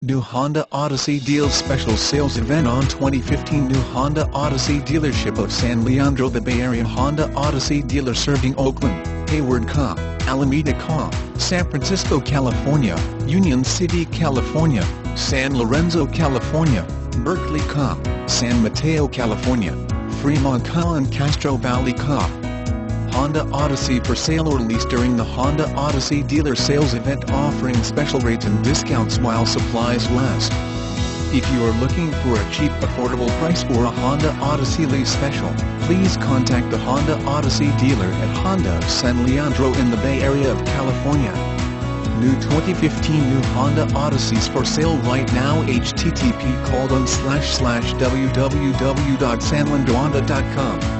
New Honda Odyssey Deals Special Sales Event on 2015 New Honda Odyssey Dealership of San Leandro The Bay Area Honda Odyssey dealer serving Oakland, Hayward Ca, Alameda Ca, San Francisco, California, Union City, California, San Lorenzo, California, Berkeley Ca, San Mateo, California, Fremont Ca and Castro Valley Ca. Honda Odyssey for sale or lease during the Honda Odyssey dealer sales event offering special rates and discounts while supplies last. If you are looking for a cheap affordable price for a Honda Odyssey lease special, please contact the Honda Odyssey dealer at Honda of San Leandro in the Bay Area of California. New 2015 new Honda Odysseys for sale right now http colon slash slash www.sanleandrohonda.com